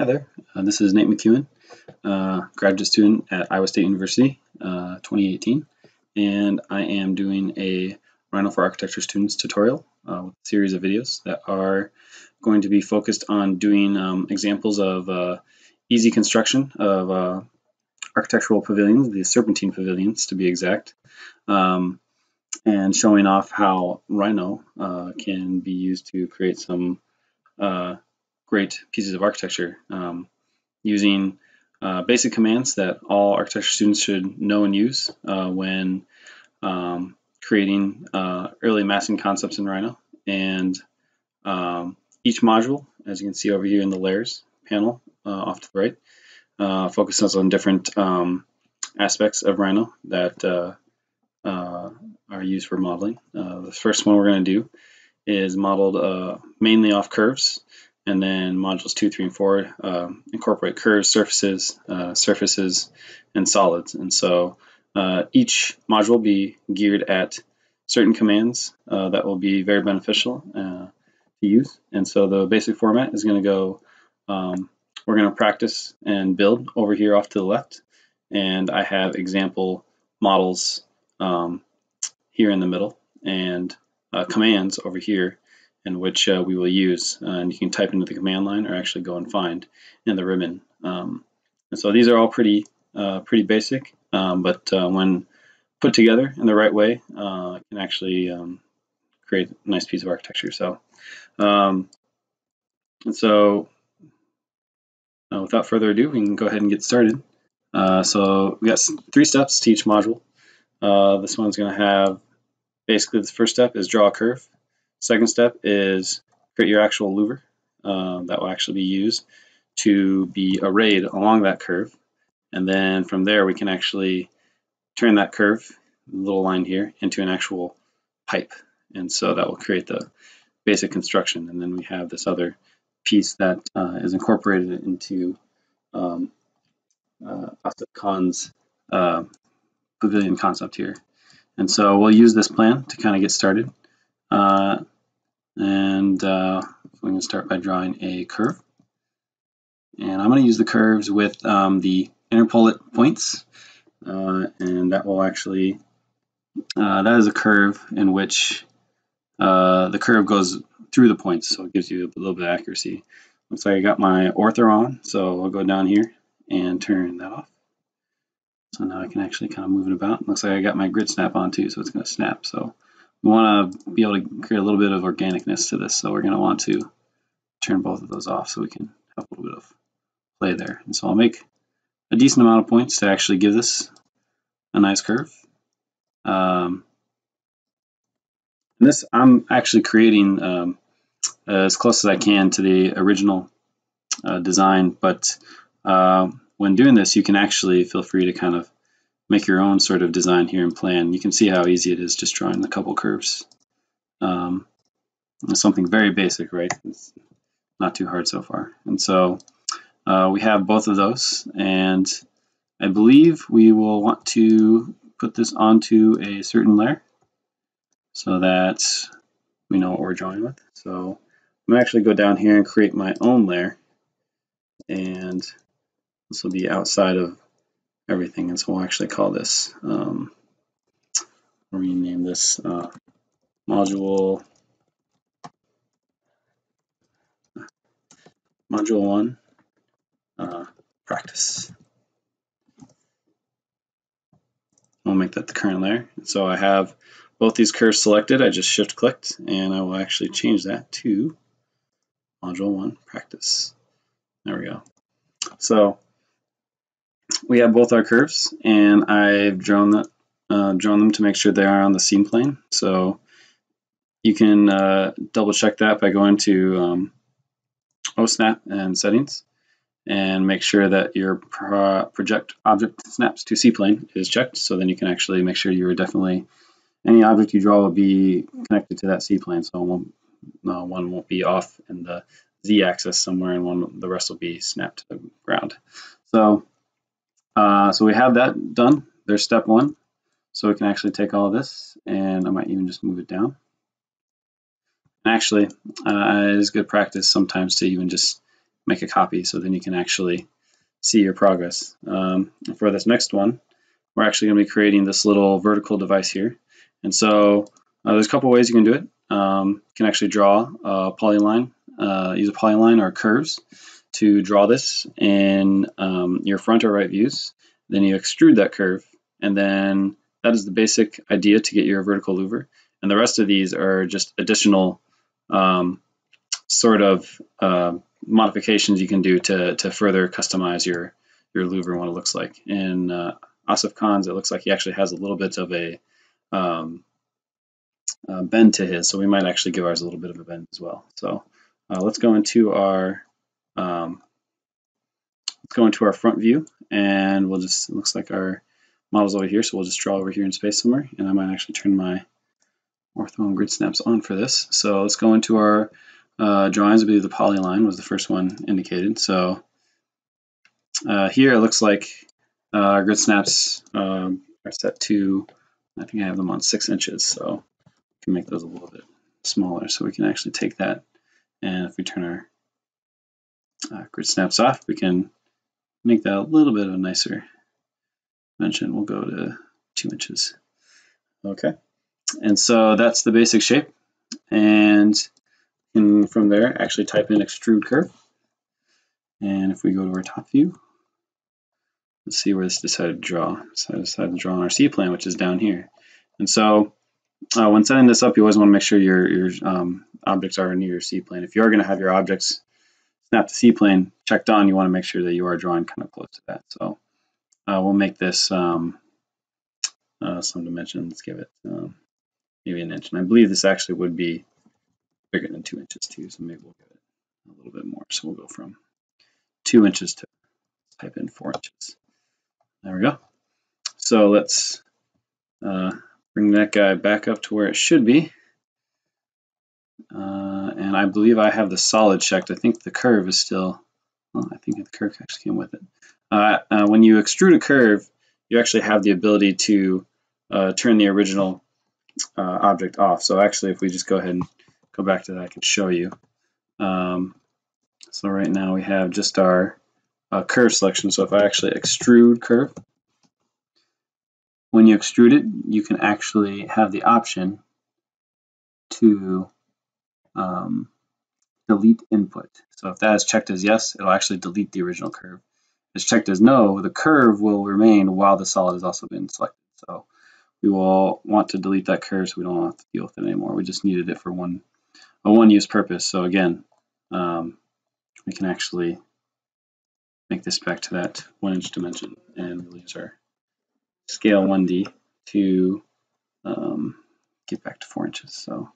Hi there, uh, this is Nate McKewon, uh, graduate student at Iowa State University, uh, 2018, and I am doing a Rhino for Architecture students tutorial uh, with a series of videos that are going to be focused on doing um, examples of uh, easy construction of uh, architectural pavilions, the serpentine pavilions to be exact, um, and showing off how Rhino can be used to create some great pieces of architecture um, using uh, basic commands that all architecture students should know and use uh, when um, creating uh, early massing concepts in Rhino. And um, each module, as you can see over here in the layers panel uh, off to the right, uh, focuses on different um, aspects of Rhino that uh, are used for modeling. the first one we're going to do is modeled mainly off curves. And then modules two, three, and four uh, incorporate curves, surfaces, uh, surfaces, and solids. And so uh, each module will be geared at certain commands uh, that will be very beneficial uh, to use. And so the basic format is going to go, um, we're going to practice and build over here off to the left. And I have example models um, here in the middle and uh, commands over here and which uh, we will use. Uh, and you can type into the command line or actually go and find in the ribbon. Um, and so these are all pretty uh, pretty basic, um, but uh, when put together in the right way, uh, can actually um, create a nice piece of architecture. So, um, and so without further ado, we can go ahead and get started. so we got three steps to each module. this one's going to have basically the first step is draw a curve. Second step is create your actual louver uh, that will actually be used to be arrayed along that curve. And then from there, we can actually turn that curve, little line here, into an actual pipe. And so that will create the basic construction. And then we have this other piece that uh, is incorporated into um, uh, Khan's uh, pavilion concept here. And so we'll use this plan to kind of get started. Uh, and uh, we're going to start by drawing a curve. And I'm going to use the curves with um, the interpolate points. Uh, and that will actually, uh, that is a curve in which uh, the curve goes through the points. So it gives you a little bit of accuracy. Looks like I got my ortho on. So I'll go down here and turn that off. So now I can actually kind of move it about. Looks like I got my grid snap on too, so it's going to snap. So we want to be able to create a little bit of organicness to this. So we're going to want to turn both of those off so we can have a little bit of play there. And so I'll make a decent amount of points to actually give this a nice curve. Um, and this I'm actually creating um, as close as I can to the original uh, design, but uh, when doing this, you can actually feel free to kind of make your own sort of design here and plan. You can see how easy it is just drawing a couple curves. Um, something very basic, right? It's not too hard so far. And so uh, we have both of those, and I believe we will want to put this onto a certain layer so that we know what we're drawing with. So I'm gonna actually go down here and create my own layer, and this will be outside of everything. And so we'll actually call this, um, rename this uh, module module one uh, practice. We'll make that the current layer. So I have both these curves selected. I just shift clicked and I will actually change that to module one practice. There we go. So we have both our curves and I've drawn that uh, drawn them to make sure they are on the C-plane. So you can uh, double check that by going to um, OSNAP and settings and make sure that your pro project object snaps to C-plane is checked. So then you can actually make sure you're definitely, any object you draw will be connected to that C-plane. So one, no, one won't be off in the Z-axis somewhere and one the rest will be snapped to the ground. So uh, so we have that done. There's step one. So we can actually take all this and I might even just move it down. Actually, uh, it is good practice sometimes to even just make a copy so then you can actually see your progress. Um, for this next one, we're actually going to be creating this little vertical device here. And so uh, there's a couple ways you can do it. Um, you can actually draw a polyline, uh, use a polyline or curves to draw this in um, your front or right views. Then you extrude that curve, and then that is the basic idea to get your vertical louver. And the rest of these are just additional um, sort of uh, modifications you can do to, to further customize your, your louver and what it looks like. In uh, Asif Khan's, it looks like he actually has a little bit of a um, uh, bend to his, so we might actually give ours a little bit of a bend as well. So uh, let's go into our um, let's go into our front view, and we'll just looks like our model's over here, so we'll just draw over here in space somewhere, and I might actually turn my ortho and grid snaps on for this. So let's go into our uh, drawings. I believe the polyline was the first one indicated. So uh, here it looks like uh, our grid snaps um, are set to, I think I have them on six inches, so we can make those a little bit smaller. So we can actually take that, and if we turn our uh, grid snaps off, we can make that a little bit of a nicer dimension. We'll go to two inches. Okay, and so that's the basic shape. And from there, actually type in extrude curve. And if we go to our top view, let's see where this decided to draw. So I decided to draw on our C-plane, which is down here. And so uh, when setting this up, you always want to make sure your, your um, objects are near your C-plane. If you are going to have your objects snap to C-plane checked on, you want to make sure that you are drawing kind of close to that. So uh, we'll make this um, uh, some dimensions. Give it um, maybe an inch. And I believe this actually would be bigger than two inches too, so maybe we'll give it a little bit more. So we'll go from two inches to type in four inches. There we go. So let's uh, bring that guy back up to where it should be. Uh, and I believe I have the solid checked. I think the curve is still, well, I think the curve actually came with it. Uh, uh, when you extrude a curve, you actually have the ability to uh, turn the original uh, object off. So actually, if we just go ahead and go back to that, I can show you. Um, so right now we have just our uh, curve selection. So if I actually extrude curve, when you extrude it, you can actually have the option to um, delete input. So if that is checked as yes, it'll actually delete the original curve. If it's checked as no, the curve will remain while the solid has also been selected. So we will want to delete that curve so we don't have to deal with it anymore. We just needed it for one a one-use purpose. So again, um, we can actually make this back to that one-inch dimension, and we'll use our scale 1D to um, get back to four inches. So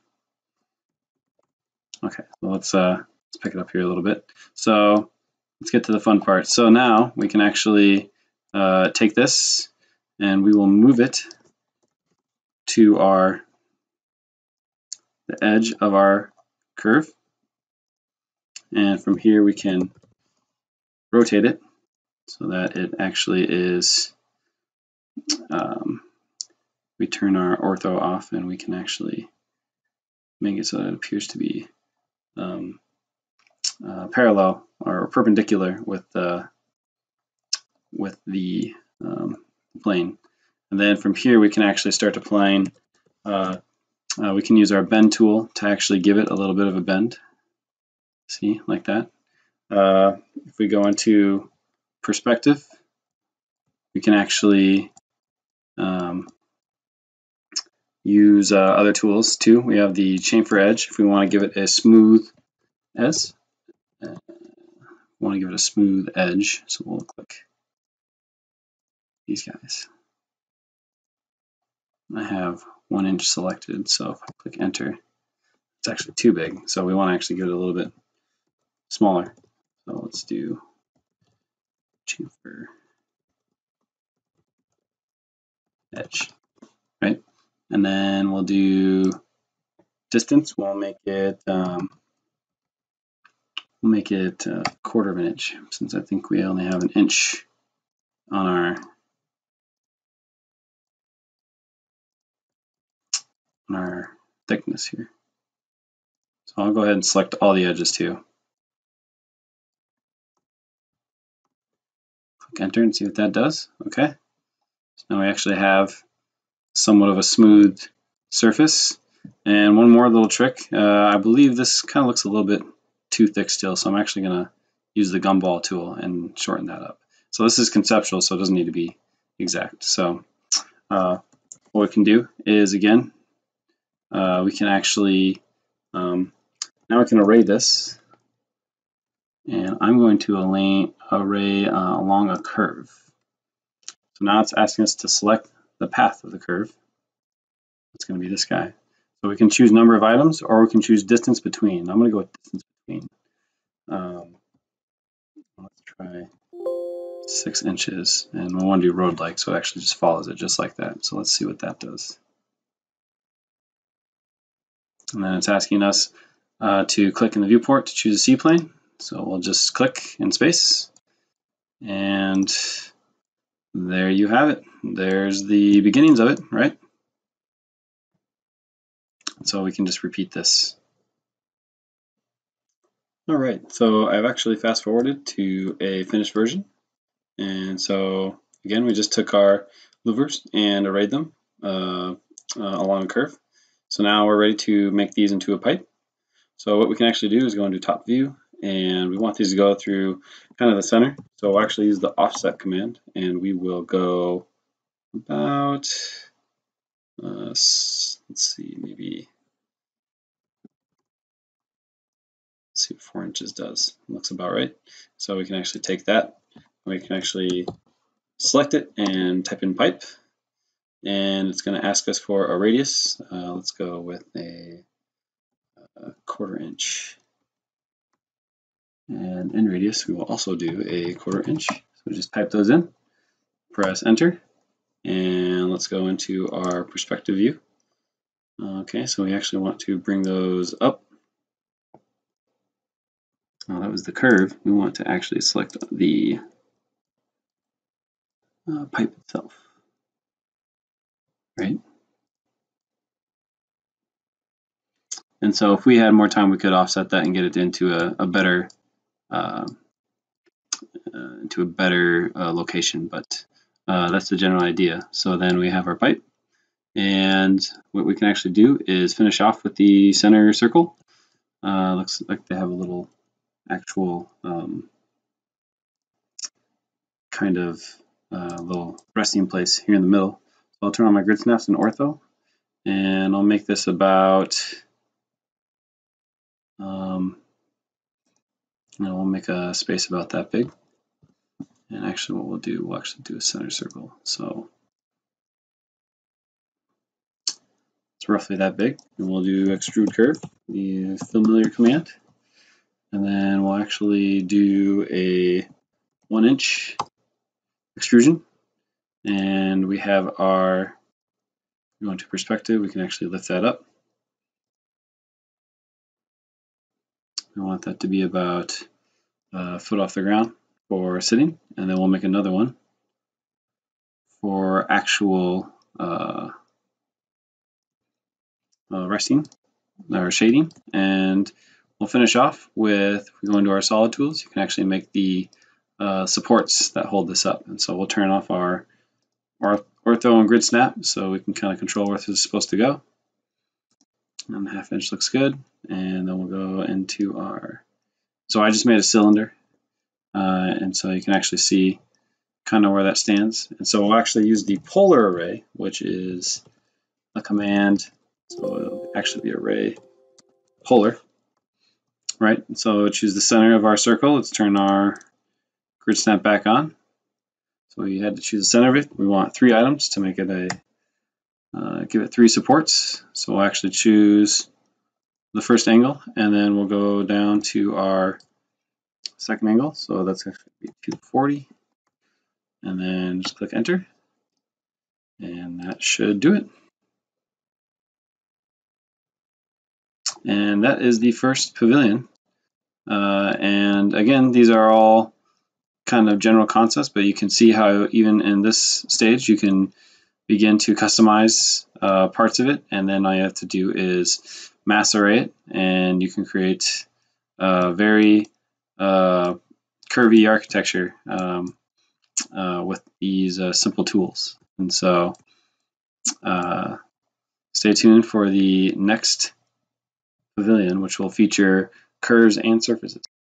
okay, so let's uh, let's pick it up here a little bit. So let's get to the fun part. So now we can actually uh, take this and we will move it to our the edge of our curve. And from here we can rotate it so that it actually is, um, we turn our ortho off and we can actually make it so that it appears to be um, uh, parallel or perpendicular with the with the um, plane. And then from here we can actually start applying uh, uh, we can use our bend tool to actually give it a little bit of a bend. See, like that. Uh, if we go into perspective, we can actually um, use uh, other tools too. We have the chamfer edge if we want to give it a smooth S. Want to give it a smooth edge, so we'll click these guys. I have one inch selected. So if I click enter, it's actually too big. So we want to actually get it a little bit smaller. So let's do chamfer edge? And then we'll do distance. We'll make it um, we'll make it a quarter of an inch since I think we only have an inch on our on our thickness here. So I'll go ahead and select all the edges too. Click enter and see what that does. Okay. So now we actually have somewhat of a smooth surface. And one more little trick. Uh, I believe this kind of looks a little bit too thick still, so I'm actually going to use the gumball tool and shorten that up. So this is conceptual, so it doesn't need to be exact. So uh, what we can do is, again, uh, we can actually, um, now we can array this. And I'm going to array, array uh, along a curve. So now it's asking us to select the path of the curve. It's going to be this guy. So we can choose number of items or we can choose distance between. I'm going to go with distance between. Um, let's try six inches and we want to do road like so it actually just follows it just like that. So let's see what that does. And then it's asking us uh, to click in the viewport to choose a C-plane. So we'll just click in space and there you have it. There's the beginnings of it, right? So we can just repeat this. All right, so I've actually fast forwarded to a finished version. And so again, we just took our louvers and arrayed them uh, uh, along a curve. So now we're ready to make these into a pipe. So what we can actually do is go into top view and we want these to go through kind of the center. So we'll actually use the offset command and we will go about, uh, let's see, maybe, let's see what four inches does. Looks about right. So we can actually take that, we can actually select it and type in pipe and it's going to ask us for a radius. Uh, let's go with a, a quarter inch. And in radius, we will also do a quarter inch. So just type those in, press enter, and let's go into our perspective view. Okay, so we actually want to bring those up. Oh, that was the curve. We want to actually select the uh, pipe itself, right? And so if we had more time, we could offset that and get it into a, a better into a better uh, location, but uh, that's the general idea. So then we have our pipe, and what we can actually do is finish off with the center circle. Uh, looks like they have a little actual um, kind of uh, little resting place here in the middle. So I'll turn on my grid snaps in ortho, and I'll make this about um, and we'll make a space about that big. And actually what we'll do, we'll actually do a center circle. So it's roughly that big. And we'll do extrude curve, the familiar command. And then we'll actually do a one inch extrusion. And we have our, going to perspective, we can actually lift that up. I want that to be about a foot off the ground for sitting, and then we'll make another one for actual uh, uh, resting or shading. And we'll finish off with, if we go into our solid tools, you can actually make the uh, supports that hold this up. And so we'll turn off our ortho and grid snap so we can kind of control where this is supposed to go. And inch looks good. And then we'll go into our, so I just made a cylinder. Uh, and so you can actually see kind of where that stands. And so we'll actually use the polar array, which is a command. So it'll actually be array polar, right? And so choose the center of our circle. Let's turn our grid snap back on. So we had to choose the center of it. We want three items to make it a uh, give it three supports. So we'll actually choose the first angle and then we'll go down to our second angle. So that's be 240 and then just click enter and that should do it. And that is the first pavilion. Uh, and again, these are all kind of general concepts, but you can see how even in this stage you can begin to customize uh, parts of it and then all you have to do is array it and you can create a very uh, curvy architecture um, uh, with these uh, simple tools. And so uh, stay tuned for the next pavilion, which will feature curves and surfaces.